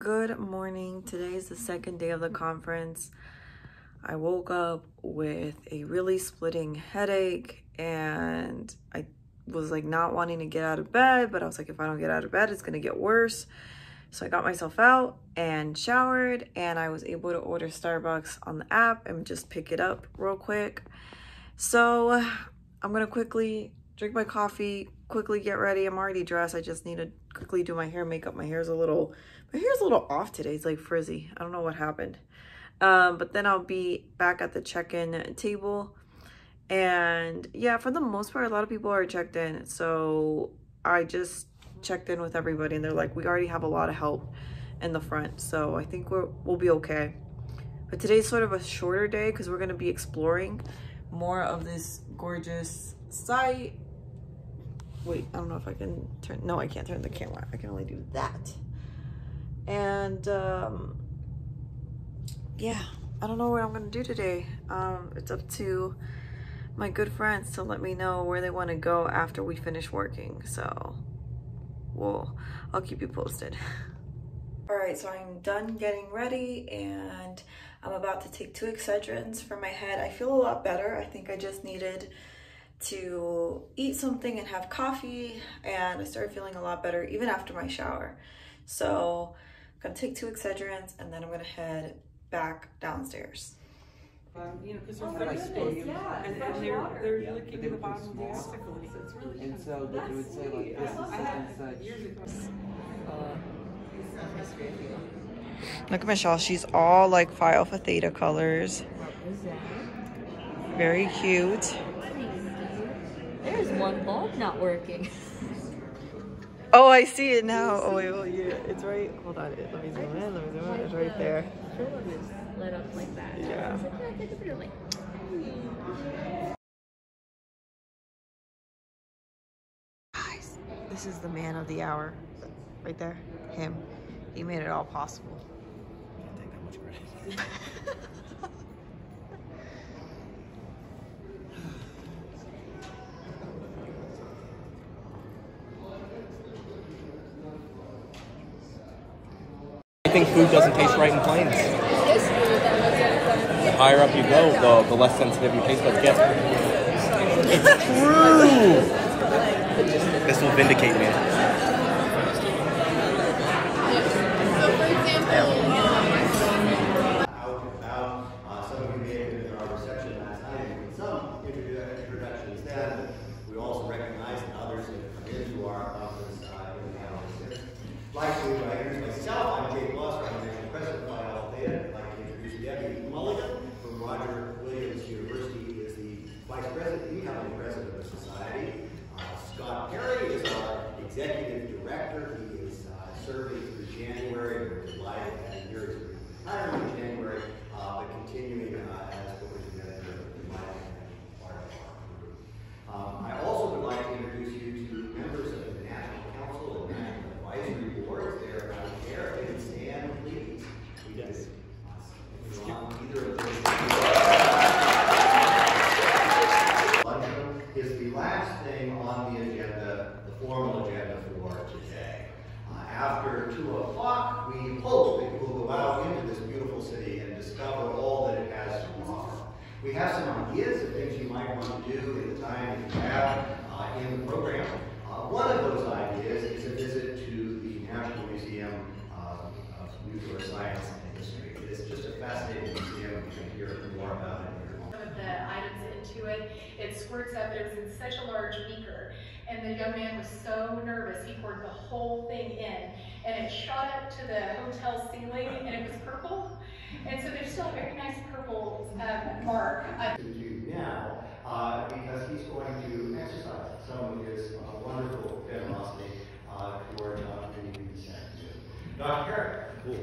Good morning. Today is the second day of the conference. I woke up with a really splitting headache and I was like not wanting to get out of bed, but I was like, if I don't get out of bed, it's gonna get worse. So I got myself out and showered and I was able to order Starbucks on the app and just pick it up real quick. So I'm gonna quickly drink my coffee, quickly get ready. I'm already dressed. I just need to quickly do my hair, makeup. My hair's a little, my hair's a little off today. It's like frizzy. I don't know what happened. Um, but then I'll be back at the check-in table. And yeah, for the most part, a lot of people are checked in. So I just checked in with everybody and they're like, we already have a lot of help in the front. So I think we're, we'll be okay. But today's sort of a shorter day because we're going to be exploring more of this gorgeous site wait i don't know if i can turn no i can't turn the camera i can only do that and um yeah i don't know what i'm gonna do today. Um it's up to my good friends to let me know where they want to go after we finish working so well i'll keep you posted. All right so i'm done getting ready and i'm about to take two excedrins for my head. I feel a lot better. I think i just needed to eat something and have coffee and I started feeling a lot better even after my shower. So I'm gonna take two Excedrins and then I'm gonna head back downstairs. Um, you know, because they're oh, yeah. and, and they're, they're yeah. licking the bottom of the obstacle. So it's really And so they would say like this is such and such. Look at Michelle, she's all like Phi Alpha Theta colors. Very cute. There's one bulb not working. Oh, I see it now. Oh, wait, well, yeah, it's right. Hold on, let me zoom in. Let me zoom in. It's right there. Lit up like that. Yeah. Guys, this is the man of the hour, right there. Him. He made it all possible. Can't take that much credit. I think food doesn't taste right in planes. The higher up you go, the, the less sensitive your taste buds get. It's true! This will vindicate me. out and about. Uh, some of you may have been in our reception last night, and some introdu- introductions then. We also recognize that others have come into our conference uh, in the panel. I'd like to uh, introduce myself. I'm Jay Bloss, I'm the president of Phi Alpha Theta. I'd like to introduce Debbie Mulligan from Roger Williams University, who is the vice president, incoming president of the society. Uh, Scott Perry is our executive director. He is uh, serving through January. Him here. He's retiring in January, uh, but continuing uh, as board director in my part of our group. Um, I also would like to introduce you to members of the National Council and National Advisory Boards. They're out there. They can stand, please. Yes. Either of those. Luncheon is the last thing on the agenda, the formal agenda for today. Uh, after two o'clock, we hope that you will go out into this beautiful city and discover all that it has to offer. We have some ideas of things you might want to do in the time that you have uh, in the program. Uh, one of those ideas is a visit to the National Museum of Nuclear Science and History. It is just a fascinating museum. You can hear more about it here. some of the items into it. It squirts up, it was in such a large beaker. And the young man was so nervous, he poured the whole thing in. And it shot up to the hotel ceiling and it was purple. And so there's still a very nice purple um, mark. To do now uh, because he's going to exercise some of his uh, wonderful generosity uh, toward uh, anything Dr. Carey.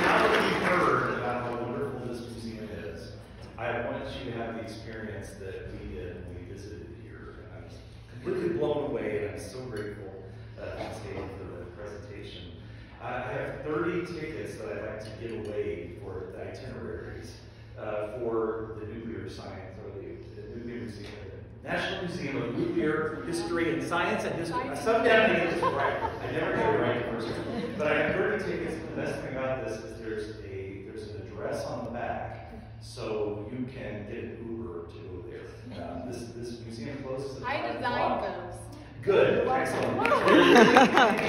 Now that you've heard about how wonderful this museum is, I want you to have the experience that we did when we visited here. And I'm completely blown away, and I'm so grateful uh, to Steve for the presentation. I I have 30 tickets that I'd like to give away for the itineraries uh, for the nuclear science or the, the nuclear museum National Museum of Nuclear History and Science and History. I summed down to get this right. I never get it right first. But I have 30 tickets. The best thing about this is there's a there's an address on the back, so you can get an Uber to go there. Uh, this this museum closes at I 5 designed o'clock. those. Good, excellent.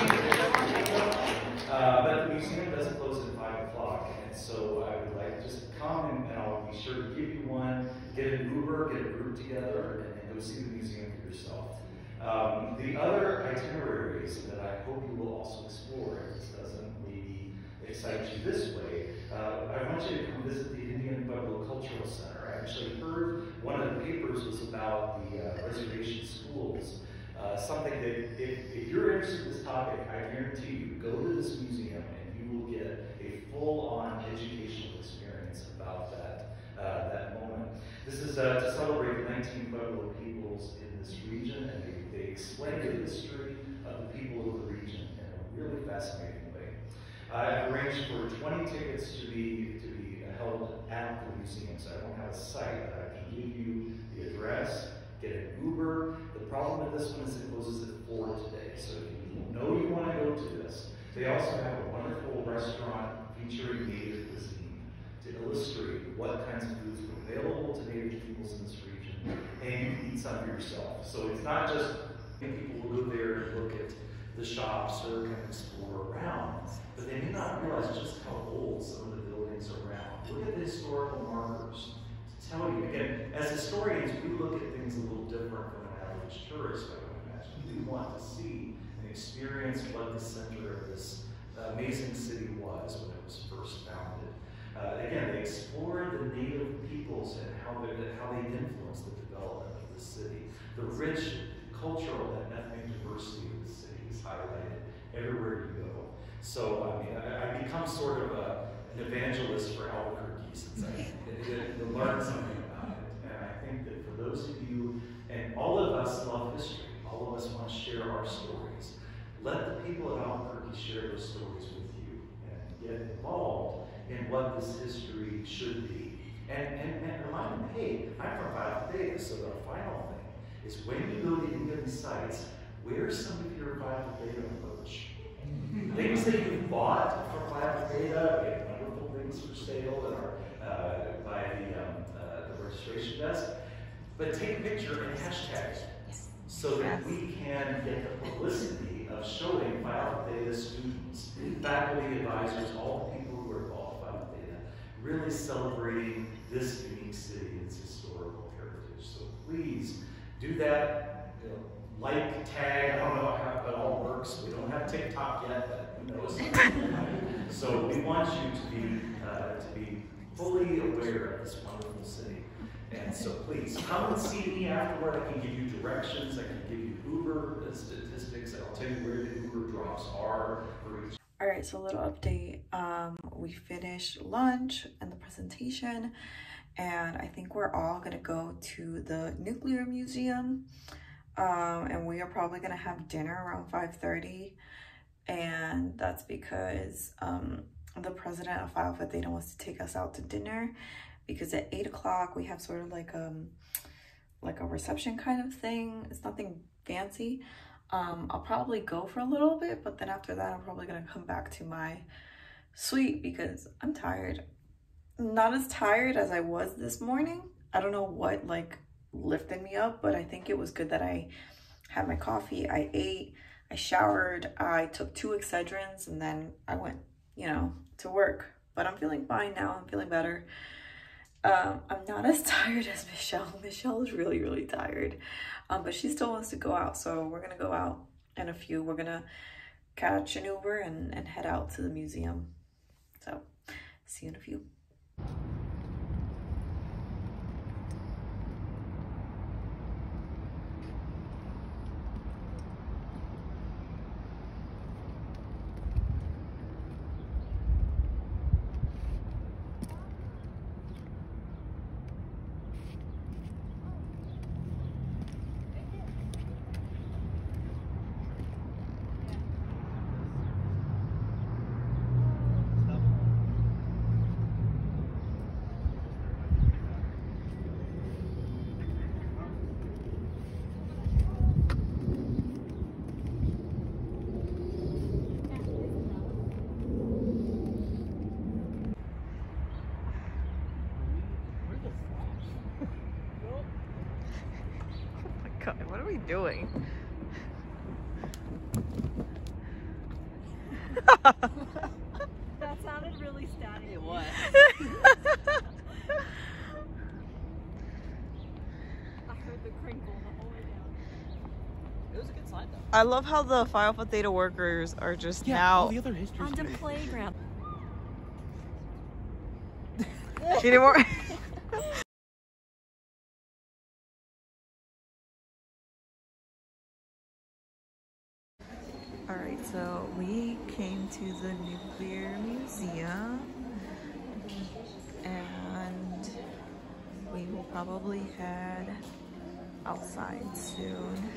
Uh, but the museum does close at five o'clock, and so I would like to just come and, and I'll be sure to give you one, get an Uber, get a group together, and, go see the museum for yourself. Um, the other itineraries that I hope you will also explore, if this doesn't maybe excite you this way, uh, I want you to come visit the Indian Pueblo Cultural Center. I actually heard one of the papers was about the uh, reservation schools. Uh, something that if, if you're interested in this topic, I guarantee you, go to this museum and you will get a full-on educational experience about that, uh, that moment. This is uh, to celebrate the 19 Pueblo peoples in this region, and they, they explain the history of the people of the region in a really fascinating way. I've arranged for 20 tickets to be to be held at the museum, so I don't have a site, but I can give you the address, get an Uber. The problem with this one is it closes at 4 today, so if you know you want to go to this, they also have a wonderful restaurant featuring native cuisine to illustrate what kinds of foods were available to native peoples in this region, and you can eat some for yourself. So it's not just people will go there and look at the shops or kind of explore around, but they may not realize just how old some of the buildings are around. Look at the historical markers to tell you. Again, as historians, we look at things a little different from an average tourist, I would imagine. We want to see and experience what the center of this uh, amazing city was when it was first founded. Uh, again, they explored the native peoples and how they, how they influenced the development of the city. The rich cultural and ethnic diversity of the city is highlighted everywhere you go. So, I mean, I, I become sort of a, an evangelist for Albuquerque since I to learn something about it. And I think that for those of you, and all of us love history, all of us want to share our stories. Let the people at Albuquerque share those stories with you and get involved in what this history should be. And, and, and remind them, hey, I'm from Phi Theta, so the final thing is when you go to any of these sites, where's some of your Phi Theta merch. Things that you bought from Phi Theta, we have wonderful things for sale at our, uh, by the, um, uh, the registration desk. But take a picture and hashtag it so that we can get the publicity of showing Alpha Theta students, faculty, advisors, all the people who are involved in Phi Alpha Theta, really celebrating this unique city and its historical heritage. So please do that. You know, like, tag, I don't know how it all works. We don't have TikTok yet, but who knows? so we want you to be uh, to be fully aware of this wonderful city. And so please come and see me afterward. I can give you directions. I can give you Uber statistics. I'll tell you where the Uber drops are for each. All right, so a little update. Um, we finished lunch and the presentation, and I think we're all gonna go to the nuclear museum. Um, and we are probably gonna have dinner around 5:30, and that's because um, the president of Alpha Theta wants to take us out to dinner because at eight o'clock we have sort of like um like a reception kind of thing. It's nothing fancy. Um, I'll probably go for a little bit, but then after that, I'm probably gonna come back to my suite because I'm tired. Not as tired as I was this morning. I don't know what like lifted me up, but I think it was good that I had my coffee, I ate, I showered, I took two Excedrins, and then I went, you know, to work. But I'm feeling fine now. I'm feeling better. Um, I'm not as tired as Michelle. Michelle is really, really tired. Um, but she still wants to go out. So we're going to go out in a few. We're going to catch an Uber and, and head out to the museum. So see you in a few. Are we doing? That sounded really static. It was. I heard the crinkle the whole way down. It was a good slide. I love how the Phi Alpha Theta workers are just Yeah, now. all the other history. On the playground. She didn't work. So we came to the Nuclear Museum and we will probably head outside soon.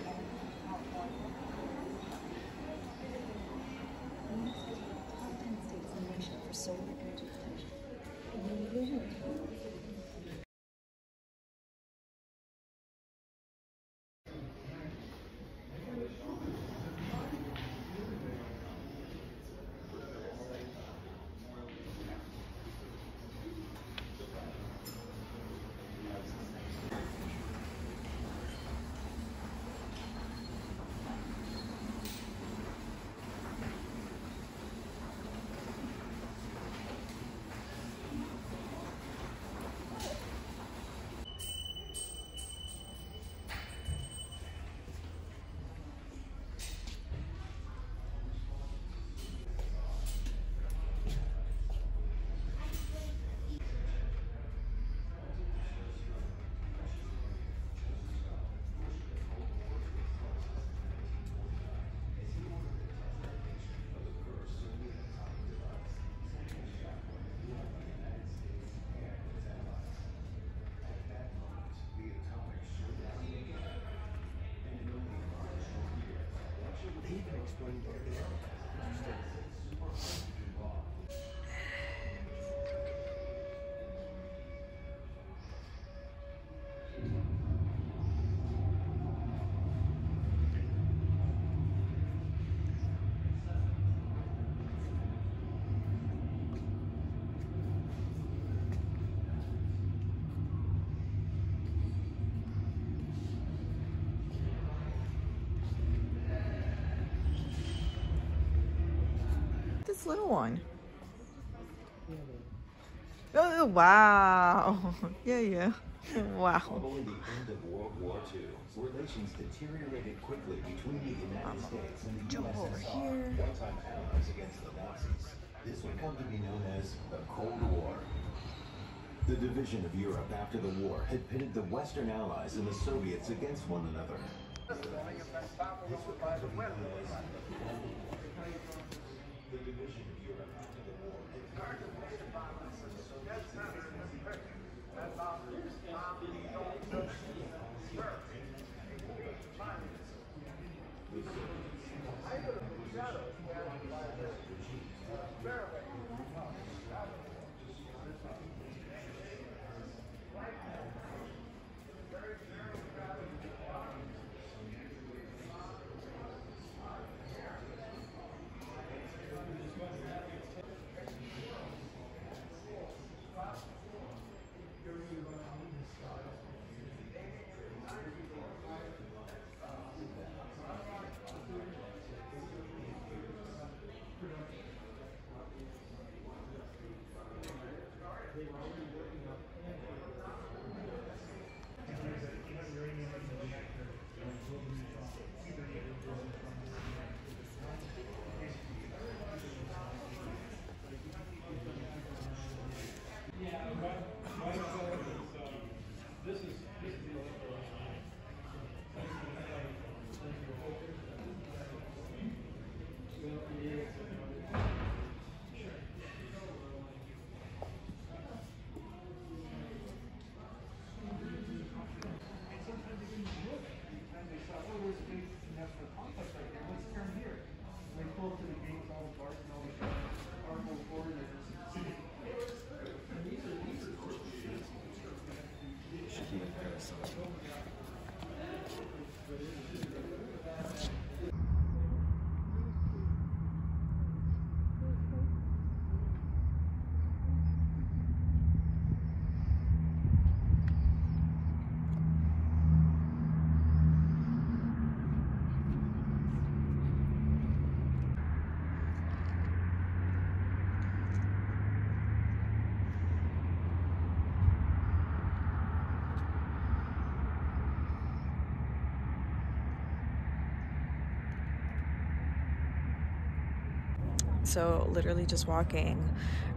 This little one. Oh, wow. Yeah, yeah. Wow. Following the end of World War II, relations deteriorated quickly between the United um, States and the Jump USSR, wartime allies against the Nazis. This would come to be known as the Cold War. The division of Europe after the war had pitted the Western Allies and the Soviets against one another. So literally just walking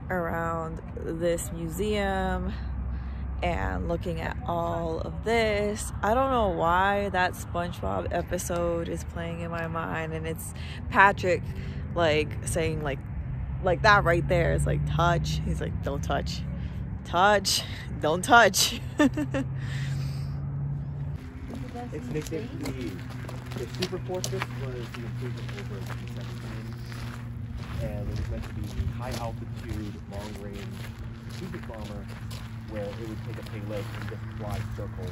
around this museum and looking at all of this. I don't know why that SpongeBob episode is playing in my mind and it's Patrick like saying like like that right there is like touch. He's like don't touch. Touch. Don't touch. It's nicknamed the, the Super Fortress was the improvement over the B-17 and it was meant to be the high altitude, long range strategic bomber where it would take a payload and just fly circles.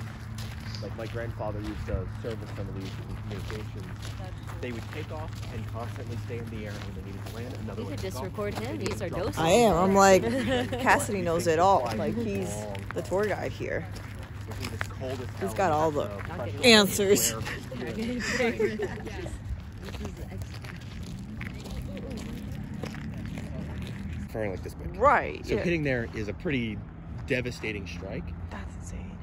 Like my grandfather used to serve service some of these in communications. They would take off and constantly stay in the air and when they needed to land, another You could just record they him, These are to doses. I am. I'm like Cassidy knows it all. Like he's the tour guide here. Between this cold as He's hell got all the answers. like this big. Right. So yeah. hitting there is a pretty devastating strike. That's insane.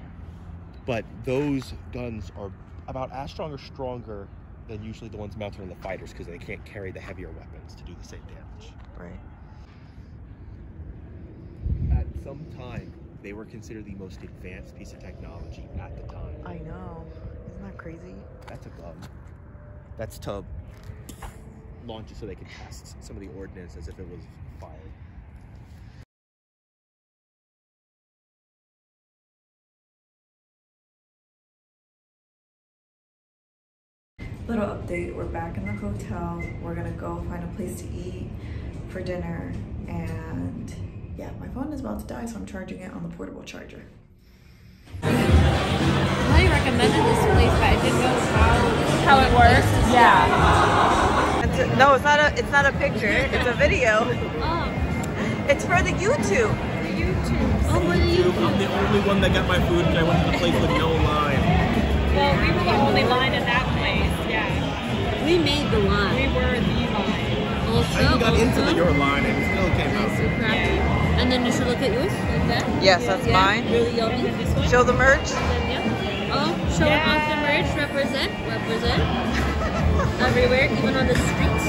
But those guns are about as strong or stronger than usually the ones mounted on the fighters because they can't carry the heavier weapons to do the same damage. Right. At some time, they were considered the most advanced piece of technology at the time. I know. Isn't that crazy? That's a gun. That's to launch it so they could test some of the ordnance as if it was update. We're back in the hotel. We're gonna go find a place to eat for dinner. And yeah, my phone is about to die, so I'm charging it on the portable charger. Somebody recommended this place, but I didn't know how How it works? Yeah. It's, no, it's not a. It's not a picture. It's a video. Oh, It's for the YouTube. oh, what are you? I'm the only one that got my food because I went to the place with no line. Well, we were the only line in that place. Yeah. We made the line. We were the line. Also, I even got into the your line and it still came Nice, out. so crappy. And then you should look at yours, like that. Yes, that's Yeah, mine. Really yummy. Show the merch. Then, yeah. Oh, showing off the merch. Represent, represent. Everywhere, even on the streets.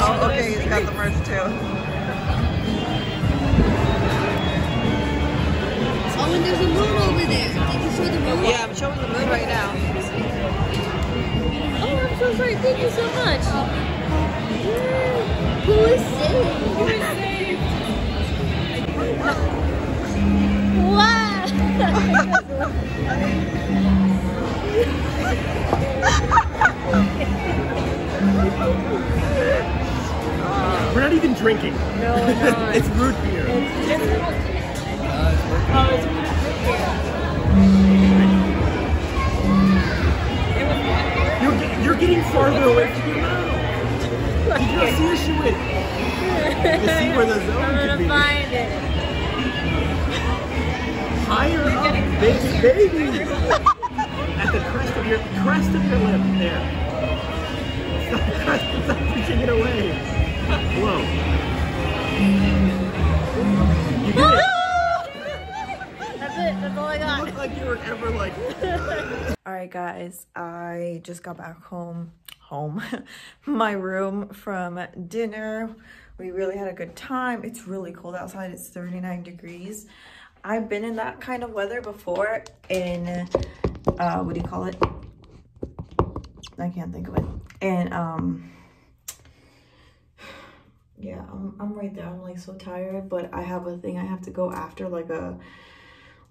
Oh, okay. You got the merch too. Oh, and there's a moon over there. Did you show the moon? Yeah, I'm showing the moon right now. I'm so sorry. Thank you so much. Who is saved? Who is saved? We're not even drinking. No, we're not. it's root beer. You're, where the zone I'm could gonna be. find it. Higher up, baby, baby. At the crest of your crest of your lip, there. Stop, crest, stop pushing it away. Whoa. You did it. That's it. That's all I It got. looked like you were ever like. All right, guys, I just got back home, home, my room from dinner. We really had a good time. It's really cold outside. It's 39 degrees. I've been in that kind of weather before in, uh, what do you call it? I can't think of it. And, um, yeah, I'm, I'm right there. I'm like so tired, but I have a thing I have to go after like a,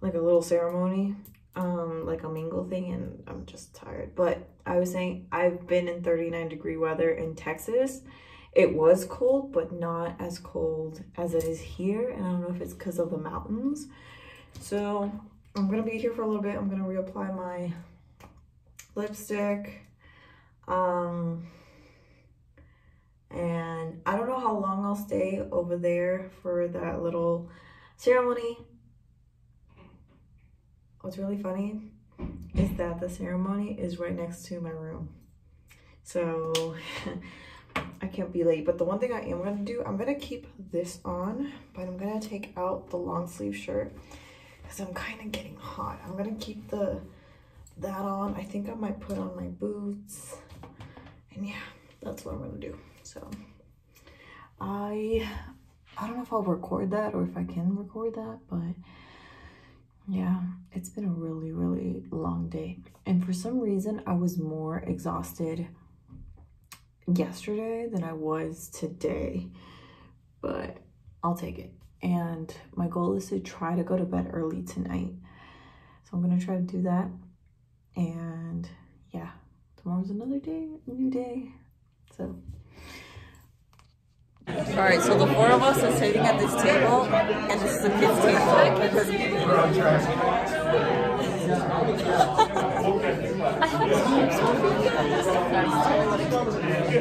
like a little ceremony um like a mingle thing and i'm just tired but i was saying i've been in 39 degree weather in texas it was cold but not as cold as it is here and i don't know if it's because of the mountains. So i'm gonna be here for a little bit. I'm gonna reapply my lipstick um and i don't know how long i'll stay over there for that little ceremony. What's really funny is that the ceremony is right next to my room. So I can't be late. But the one thing I am to do, I'm to keep this on, but I'm to take out the long sleeve shirt because I'm kind of getting hot. I'm to keep the that on. I think I might put on my boots. And yeah, that's what I'm to do. So I I don't know if I'll record that or if I can record that, but yeah, it's been a really, really long day. And for some reason, I was more exhausted yesterday than I was today, but I'll take it. And my goal is to try to go to bed early tonight. So I'm gonna try to do that. And yeah, tomorrow's another day, a new day. So all right, so the four of us are sitting at this table, and this is the kids' table because we're on track. I have